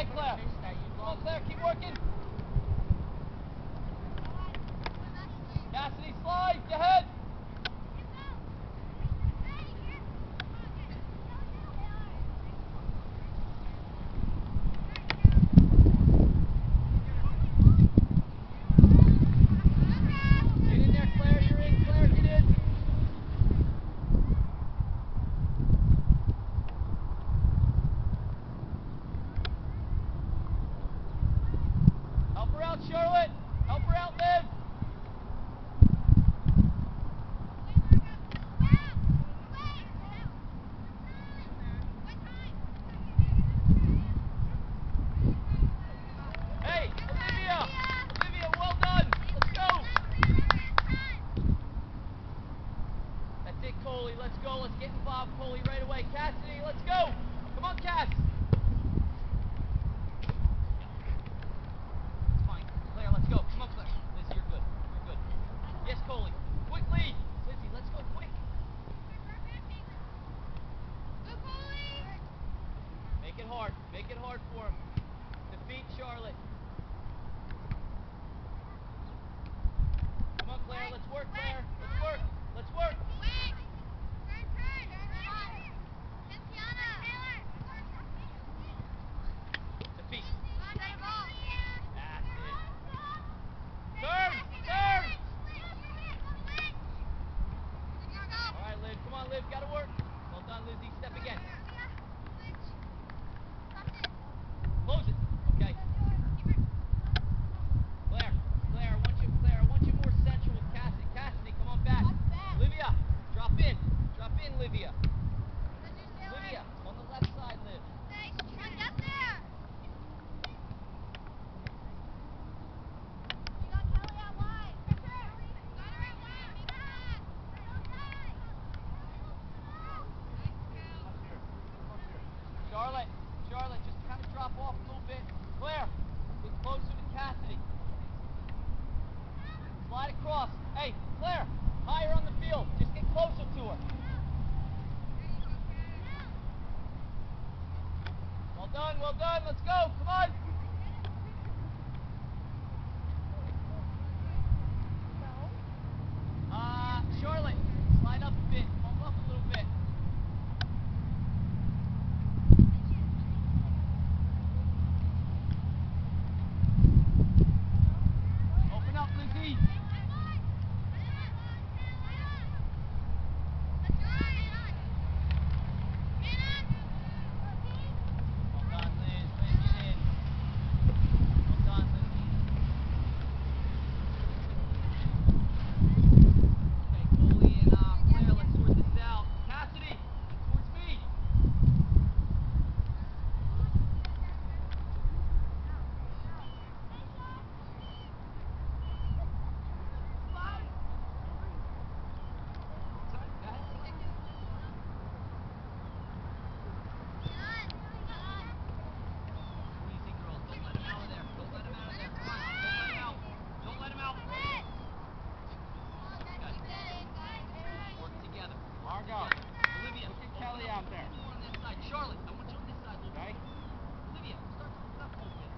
ahead, Claire. Come on, Claire, keep working. Cassidy, slide, your head. Charlotte. Help her out, Liv. Coley. Quickly. Lizzy, let's go quick. Go, Coley. Make it hard. Make it hard for him. Defeat Charlotte. Come on, Claire. Let's work, Claire. bump in. Charlotte, I want you on this side, Olivia. Olivia, start, stop holding